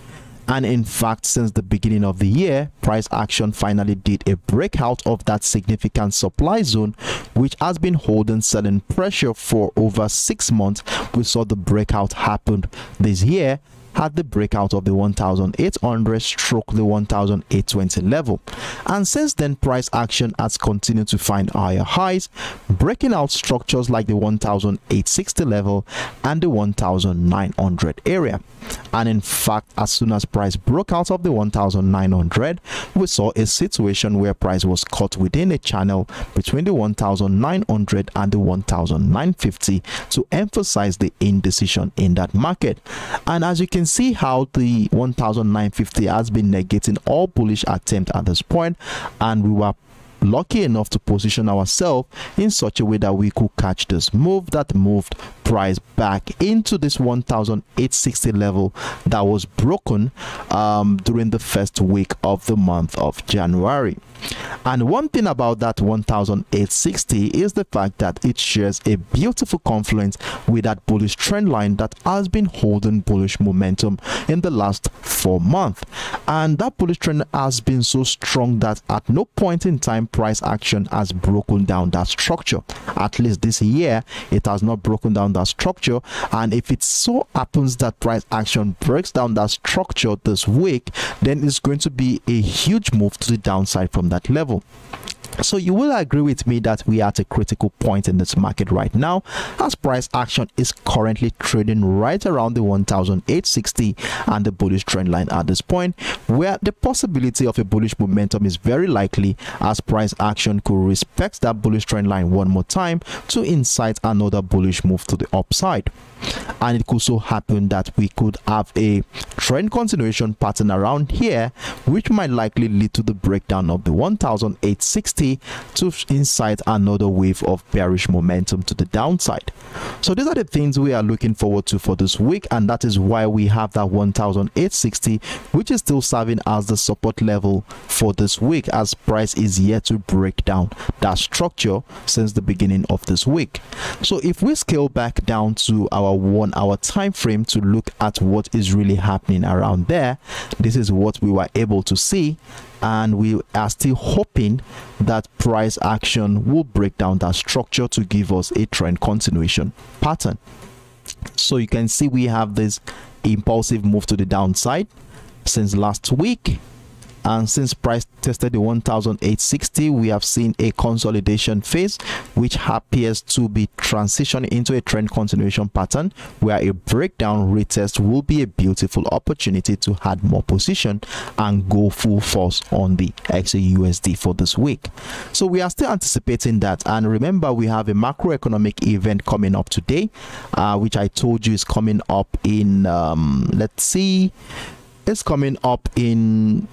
[SPEAKER 1] And in fact, since the beginning of the year, price action finally did a breakout of that significant supply zone, which has been holding selling pressure for over six months. We saw the breakout happen this year had the breakout of the 1800 stroke the 1820 level and since then price action has continued to find higher highs breaking out structures like the 1860 level and the 1900 area and in fact as soon as price broke out of the 1900 we saw a situation where price was caught within a channel between the 1900 and the 1950 to emphasize the indecision in that market. And as you can see how the 1950 has been negating all bullish attempts at this point and we were lucky enough to position ourselves in such a way that we could catch this move that moved price back into this 1860 level that was broken um, during the first week of the month of January. And one thing about that 1860 is the fact that it shares a beautiful confluence with that bullish trend line that has been holding bullish momentum in the last four months. And that bullish trend has been so strong that at no point in time price action has broken down that structure. At least this year, it has not broken down that structure and if it so happens that price action breaks down that structure this week then it's going to be a huge move to the downside from that level so you will agree with me that we are at a critical point in this market right now as price action is currently trading right around the 1860 and the bullish trend line at this point where the possibility of a bullish momentum is very likely as price action could respect that bullish trend line one more time to incite another bullish move to the upside. And it could so happen that we could have a trend continuation pattern around here which might likely lead to the breakdown of the 1860 to incite another wave of bearish momentum to the downside. So these are the things we are looking forward to for this week and that is why we have that 1860 which is still serving as the support level for this week as price is yet to break down that structure since the beginning of this week. So if we scale back down to our one hour time frame to look at what is really happening around there this is what we were able to see and we are still hoping that price action will break down that structure to give us a trend continuation pattern. So you can see we have this impulsive move to the downside since last week and since price tested the 1860 we have seen a consolidation phase which appears to be transitioning into a trend continuation pattern where a breakdown retest will be a beautiful opportunity to add more position and go full force on the XAUSD for this week. So we are still anticipating that. And remember we have a macroeconomic event coming up today uh, which I told you is coming up in um, let's see it's coming up in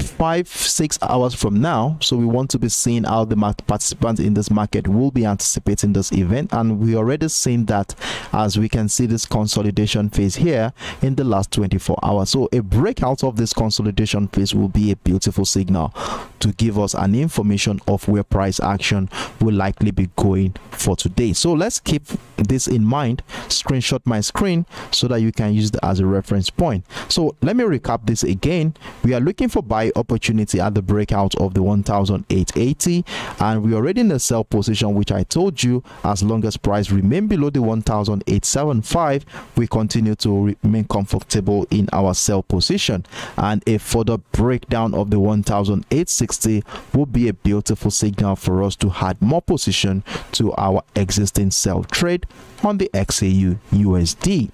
[SPEAKER 1] five six hours from now so we want to be seeing how the participants in this market will be anticipating this event and we already seen that as we can see this consolidation phase here in the last 24 hours so a breakout of this consolidation phase will be a beautiful signal to give us an information of where price action will likely be going for today. So let's keep this in mind. Screenshot my screen so that you can use it as a reference point. So let me recap this again. We are looking for buy opportunity at the breakout of the 1880 and we are already in the sell position which I told you as long as price remain below the 1875 we continue to remain comfortable in our sell position and a further breakdown of the 1860 would be a beautiful signal for us to add more position to our existing sell trade on the XAU USD.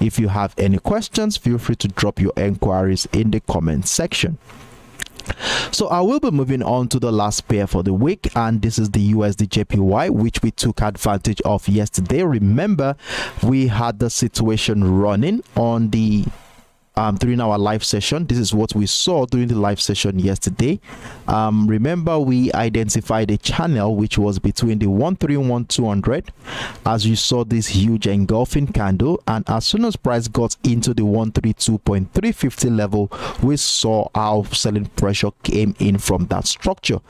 [SPEAKER 1] If you have any questions, feel free to drop your inquiries in the comment section. So I will be moving on to the last pair for the week and this is the USD JPY which we took advantage of yesterday. Remember we had the situation running on the um, during our live session. This is what we saw during the live session yesterday. Um, remember, we identified a channel which was between the 131 200 as you saw this huge engulfing candle, and as soon as price got into the 132.350 level, we saw how selling pressure came in from that structure,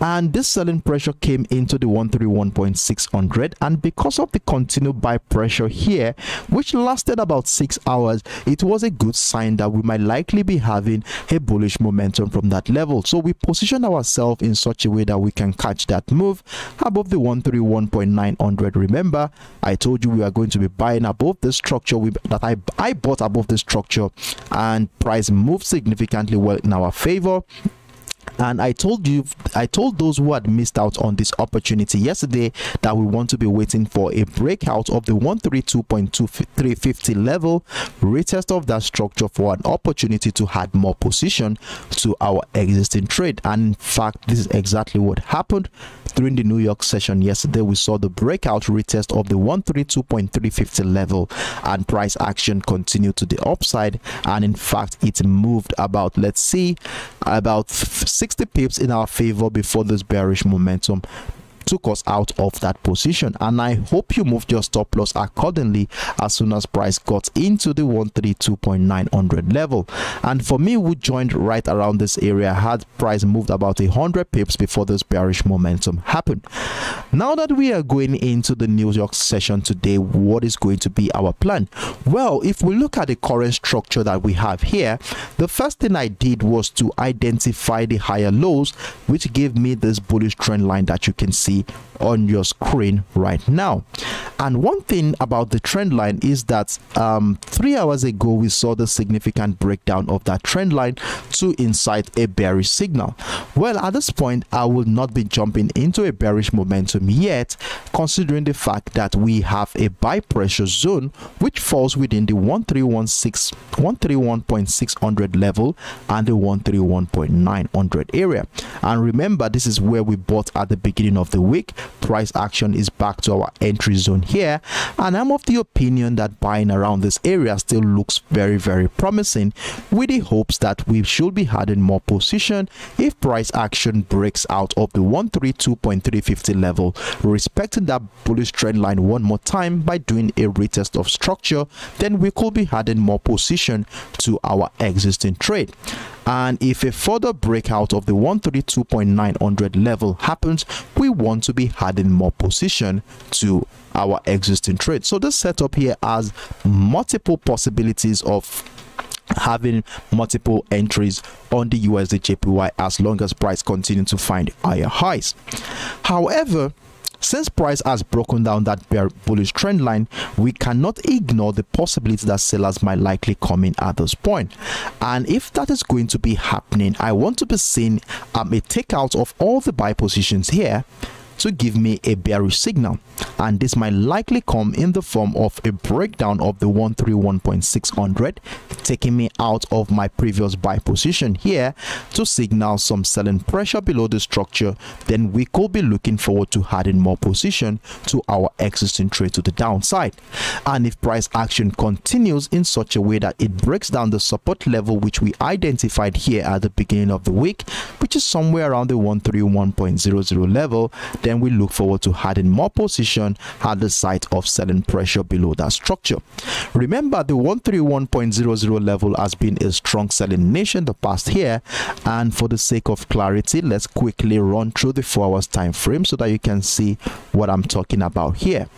[SPEAKER 1] and this selling pressure came into the 131.600, and because of the continued buy pressure here, which lasted about six hours, it was a good sign that we might likely be having a bullish momentum from that level. So we position ourselves in such a way that we can catch that move above the 131.900. Remember, I told you we are going to be buying above the structure we, that I, I bought above the structure and price moved significantly well in our favor and i told you i told those who had missed out on this opportunity yesterday that we want to be waiting for a breakout of the 132.2350 level retest of that structure for an opportunity to add more position to our existing trade. And in fact this is exactly what happened during the new york session yesterday. We saw the breakout retest of the 132.350 level and price action continued to the upside. And in fact it moved about let's see about 60 pips in our favor before this bearish momentum took us out of that position and i hope you moved your stop loss accordingly as soon as price got into the 132.900 level. And for me we joined right around this area had price moved about a hundred pips before this bearish momentum happened. Now that we are going into the new york session today what is going to be our plan? Well if we look at the current structure that we have here the first thing i did was to identify the higher lows which gave me this bullish trend line that you can see on your screen right now. And one thing about the trend line is that um, three hours ago we saw the significant breakdown of that trend line to incite a bearish signal. Well, at this point, I will not be jumping into a bearish momentum yet, considering the fact that we have a buy pressure zone which falls within the 1316 131.600 level and the 131.900 area. And remember, this is where we bought at the beginning of the week price action is back to our entry zone here. And i'm of the opinion that buying around this area still looks very very promising with the hopes that we should be adding more position if price action breaks out of the 132.350 level. Respecting that bullish trend line one more time by doing a retest of structure then we could be adding more position to our existing trade and if a further breakout of the 132.900 level happens we want to be adding more position to our existing trade. So this setup here has multiple possibilities of having multiple entries on the USD JPY as long as price continue to find higher highs. However since price has broken down that bear bullish trend line, we cannot ignore the possibility that sellers might likely come in at this point. And if that is going to be happening, I want to be seeing um, a takeout of all the buy positions here to give me a bearish signal. And this might likely come in the form of a breakdown of the 131.600 taking me out of my previous buy position here to signal some selling pressure below the structure. Then we could be looking forward to adding more position to our existing trade to the downside. And if price action continues in such a way that it breaks down the support level which we identified here at the beginning of the week which is somewhere around the 131.00 level then we look forward to adding more position at the site of selling pressure below that structure. Remember, the 131.00 level has been a strong selling nation the past year, and for the sake of clarity, let's quickly run through the four hours time frame so that you can see what I'm talking about here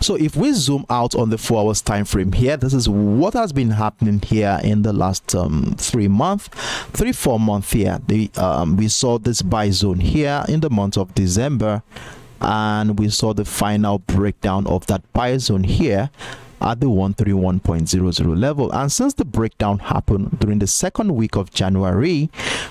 [SPEAKER 1] so if we zoom out on the four hours time frame here this is what has been happening here in the last um, three month three four month here. The um, we saw this buy zone here in the month of december and we saw the final breakdown of that buy zone here at the 131.00 level. And since the breakdown happened during the second week of January,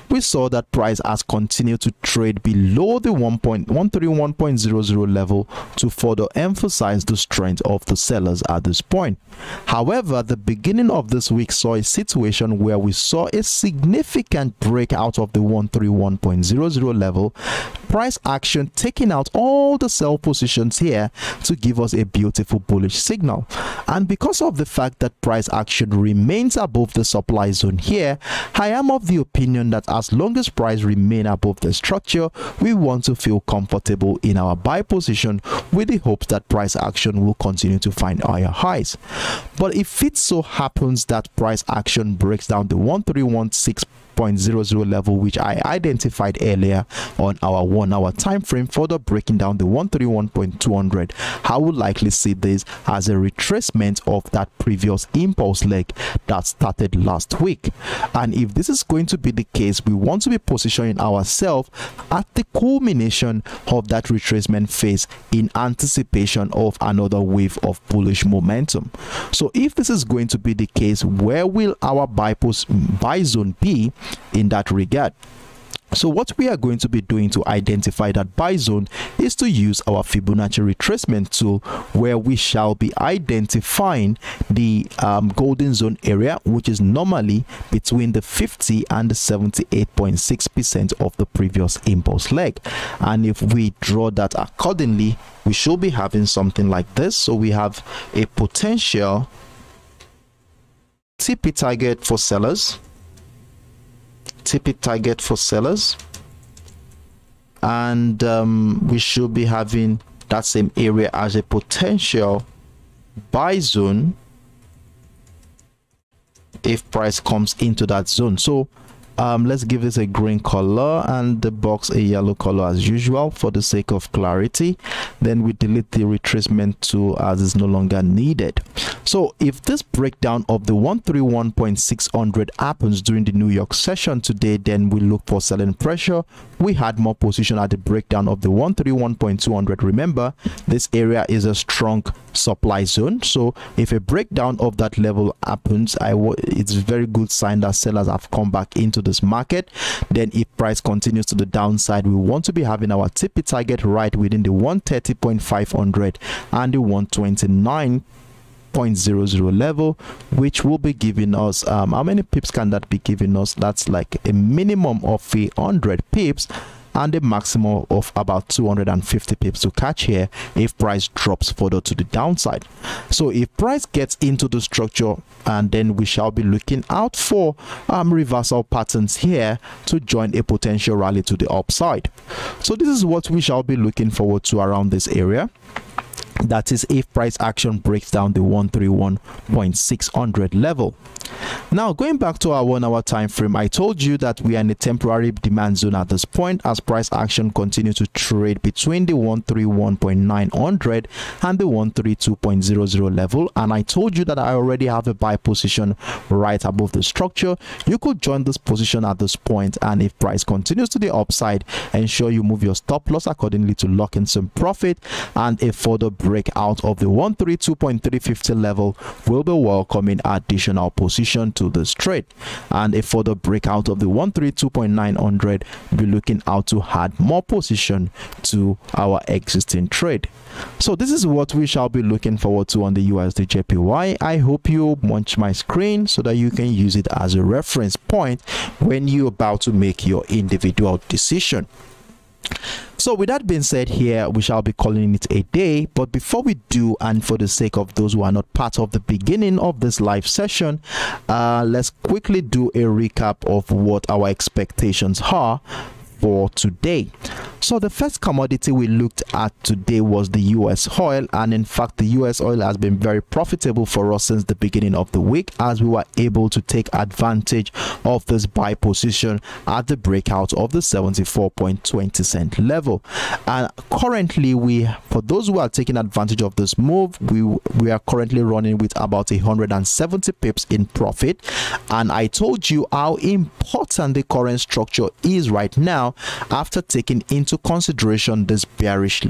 [SPEAKER 1] we saw that price has continued to trade below the 131.00 level to further emphasize the strength of the sellers at this point. However, the beginning of this week saw a situation where we saw a significant break out of the 131.00 level, price action taking out all the sell positions here to give us a beautiful bullish signal. And because of the fact that price action remains above the supply zone here, I am of the opinion that as long as price remain above the structure, we want to feel comfortable in our buy position with the hopes that price action will continue to find higher highs. But if it so happens that price action breaks down the 1316 0.00 level which I identified earlier on our one hour time frame further breaking down the 131.200 I would likely see this as a retracement of that previous impulse leg that started last week and if this is going to be the case we want to be positioning ourselves at the culmination of that retracement phase in anticipation of another wave of bullish momentum so if this is going to be the case where will our buy post buy zone be in that regard. So what we are going to be doing to identify that buy zone is to use our Fibonacci retracement tool where we shall be identifying the um, golden zone area which is normally between the 50 and the 78.6% of the previous impulse leg. And if we draw that accordingly we should be having something like this. So we have a potential TP target for sellers TP target for sellers. And um, we should be having that same area as a potential buy zone if price comes into that zone. So um, let's give this a green color and the box a yellow color as usual for the sake of clarity. Then we delete the retracement tool as is no longer needed. So if this breakdown of the 131.600 happens during the New York session today then we look for selling pressure. We had more position at the breakdown of the 131.200 remember this area is a strong supply zone. So if a breakdown of that level happens i it's a very good sign that sellers have come back into this market. Then if price continues to the downside we want to be having our TP target right within the 130.500 and the 129 0.00 level which will be giving us um, how many pips can that be giving us? That's like a minimum of 100 pips and a maximum of about 250 pips to catch here if price drops further to the downside. So if price gets into the structure and then we shall be looking out for um, reversal patterns here to join a potential rally to the upside. So this is what we shall be looking forward to around this area that is if price action breaks down the 131.600 level. Now going back to our one hour time frame i told you that we are in a temporary demand zone at this point as price action continues to trade between the 131.900 and the 132.00 level. And i told you that i already have a buy position right above the structure. You could join this position at this point and if price continues to the upside ensure you move your stop loss accordingly to lock in some profit and a further out of the 132.350 level will be welcoming additional position to this trade and a further breakout of the 132.900 be looking out to add more position to our existing trade so this is what we shall be looking forward to on the USD JPY. I hope you watch my screen so that you can use it as a reference point when you're about to make your individual decision. So with that being said here, we shall be calling it a day. But before we do, and for the sake of those who are not part of the beginning of this live session, uh, let's quickly do a recap of what our expectations are for today. So the first commodity we looked at today was the US oil and in fact the US oil has been very profitable for us since the beginning of the week as we were able to take advantage of this buy position at the breakout of the 74.20 cent level. And currently we for those who are taking advantage of this move we we are currently running with about 170 pips in profit and I told you how important the current structure is right now after taking into consideration this bearish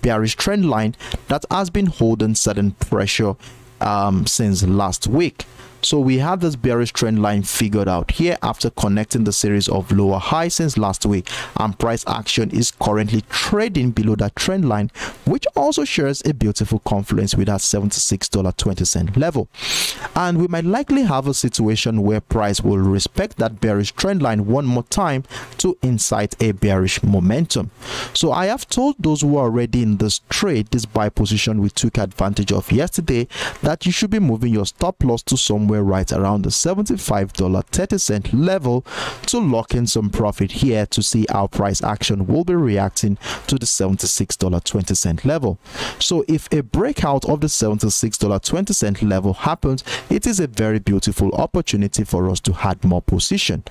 [SPEAKER 1] bearish trend line that has been holding certain pressure um, since last week. So we have this bearish trend line figured out here after connecting the series of lower highs since last week and price action is currently trading below that trend line which also shares a beautiful confluence with that $76.20 level. And we might likely have a situation where price will respect that bearish trend line one more time to incite a bearish momentum. So I have told those who are already in this trade, this buy position we took advantage of yesterday that you should be moving your stop loss to some somewhere right around the $75.30 level to lock in some profit here to see how price action will be reacting to the $76.20 level. So if a breakout of the $76.20 level happens, it is a very beautiful opportunity for us to add more position.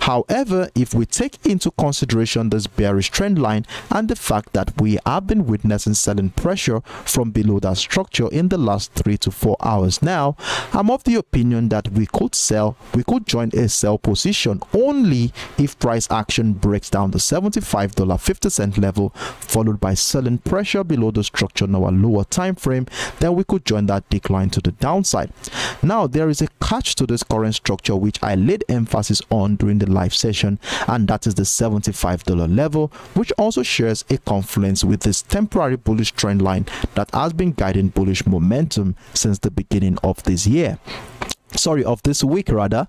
[SPEAKER 1] However, if we take into consideration this bearish trend line and the fact that we have been witnessing selling pressure from below that structure in the last three to four hours now, I'm of the opinion opinion that we could sell, we could join a sell position only if price action breaks down the $75.50 level, followed by selling pressure below the structure in our lower time frame, then we could join that decline to the downside. Now, there is a catch to this current structure which I laid emphasis on during the live session, and that is the $75 level, which also shares a confluence with this temporary bullish trend line that has been guiding bullish momentum since the beginning of this year sorry of this week rather.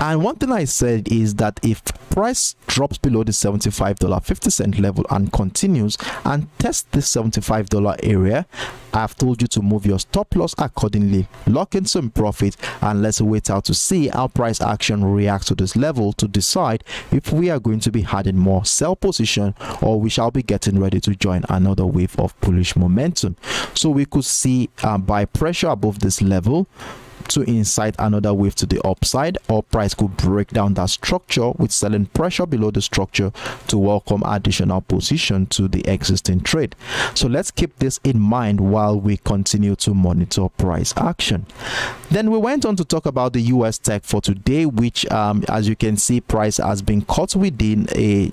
[SPEAKER 1] And one thing i said is that if price drops below the $75.50 level and continues and tests the $75 area i've told you to move your stop loss accordingly. Lock in some profit and let's wait out to see how price action reacts to this level to decide if we are going to be adding more sell position or we shall be getting ready to join another wave of bullish momentum. So we could see uh, buy pressure above this level to incite another wave to the upside. Or price could break down that structure with selling pressure below the structure to welcome additional position to the existing trade. So let's keep this in mind while we continue to monitor price action. Then we went on to talk about the us tech for today which um, as you can see price has been caught within a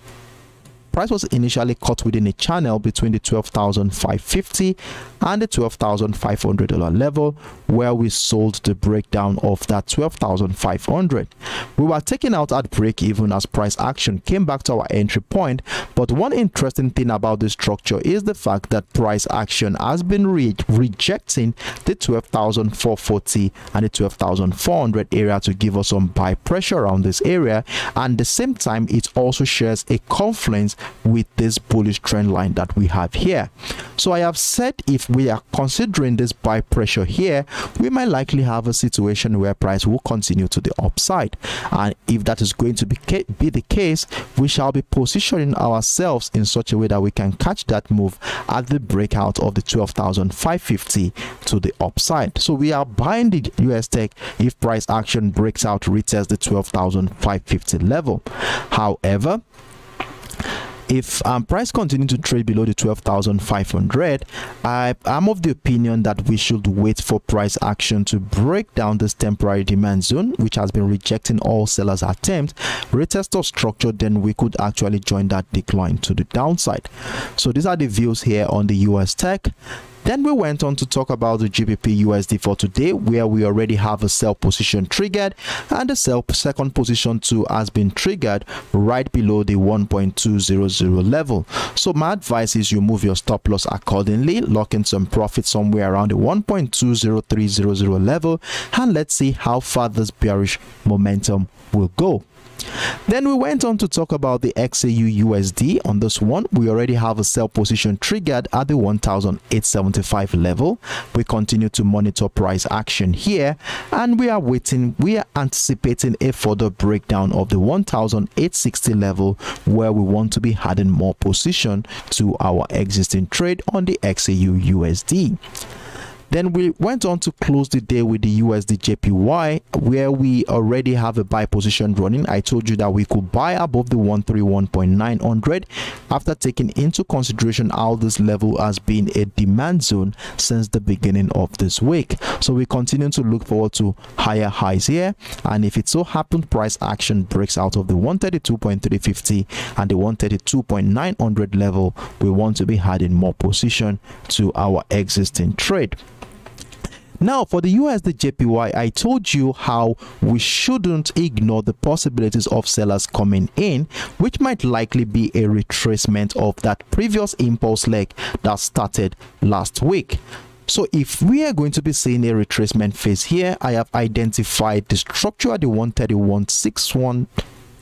[SPEAKER 1] price was initially cut within a channel between the 12,550 and the $12,500 level where we sold the breakdown of that 12,500. We were taken out at break even as price action came back to our entry point but one interesting thing about this structure is the fact that price action has been re rejecting the 12,440 and the 12,400 area to give us some buy pressure around this area and at the same time it also shares a confluence with this bullish trend line that we have here. So I have said if we are considering this buy pressure here, we might likely have a situation where price will continue to the upside. And if that is going to be, be the case, we shall be positioning ourselves in such a way that we can catch that move at the breakout of the 12,550 to the upside. So we are buying the US Tech if price action breaks out, retests the 12,550 level. However, if um, price continue to trade below the 12,500 I am of the opinion that we should wait for price action to break down this temporary demand zone which has been rejecting all sellers attempt retest of structure then we could actually join that decline to the downside. So these are the views here on the US tech then we went on to talk about the GBP USD for today, where we already have a sell position triggered and the sell second position too has been triggered right below the 1.200 level. So my advice is you move your stop loss accordingly, lock in some profit somewhere around the 1.20300 level, and let's see how far this bearish momentum will go. Then we went on to talk about the XAU USD. On this one, we already have a sell position triggered at the 1875 level. We continue to monitor price action here and we are waiting, we are anticipating a further breakdown of the 1860 level where we want to be adding more position to our existing trade on the XAU USD. Then we went on to close the day with the USD JPY where we already have a buy position running. I told you that we could buy above the 131.900 after taking into consideration how this level has been a demand zone since the beginning of this week. So we continue to look forward to higher highs here and if it so happens price action breaks out of the 132.350 and the 132.900 level, we want to be adding more position to our existing trade. Now, for the USD JPY, I told you how we shouldn't ignore the possibilities of sellers coming in, which might likely be a retracement of that previous impulse leg that started last week. So if we are going to be seeing a retracement phase here, I have identified the structure at the 131.61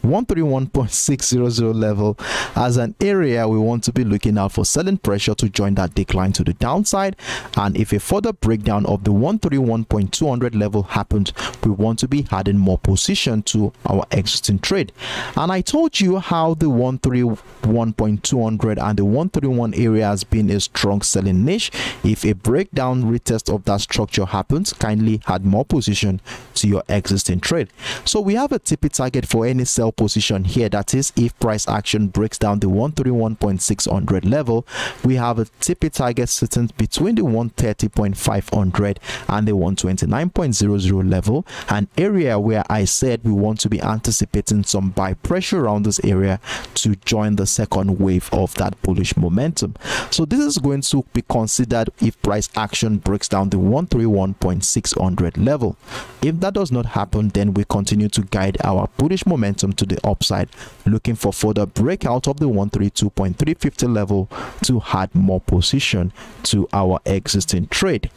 [SPEAKER 1] 131.600 level as an area we want to be looking out for selling pressure to join that decline to the downside. And if a further breakdown of the 131.200 level happens we want to be adding more position to our existing trade. And i told you how the 131.200 and the 131 area has been a strong selling niche. If a breakdown retest of that structure happens kindly add more position to your existing trade. So we have a TP target for any sell position here. That is if price action breaks down the 131.600 level we have a TP target sitting between the 130.500 and the 129.00 level an area where I said we want to be anticipating some buy pressure around this area to join the second wave of that bullish momentum. So this is going to be considered if price action breaks down the 131.600 level. If that does not happen then we continue to guide our bullish momentum to the upside looking for further breakout of the 132.350 level to add more position to our existing trade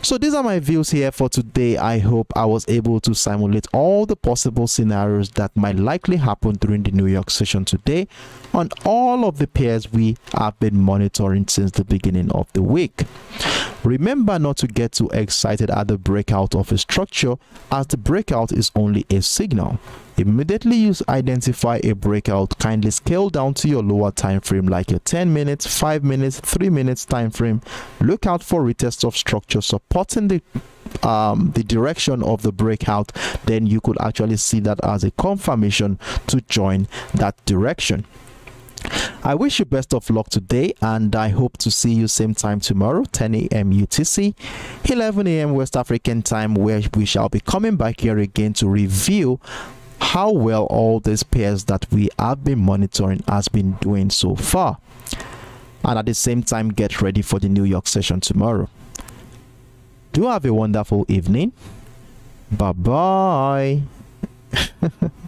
[SPEAKER 1] so these are my views here for today. I hope I was able to simulate all the possible scenarios that might likely happen during the New York session today on all of the pairs we have been monitoring since the beginning of the week. Remember not to get too excited at the breakout of a structure as the breakout is only a signal. Immediately you identify a breakout, kindly scale down to your lower time frame like your 10 minutes, 5 minutes, 3 minutes time frame. Look out for retest of structure supporting the um, the direction of the breakout, then you could actually see that as a confirmation to join that direction. I wish you best of luck today and I hope to see you same time tomorrow 10 a.m. UTC 11 a.m. West African time where we shall be coming back here again to review how well all these pairs that we have been monitoring has been doing so far and at the same time get ready for the New York session tomorrow. Do have a wonderful evening. Bye bye. <laughs>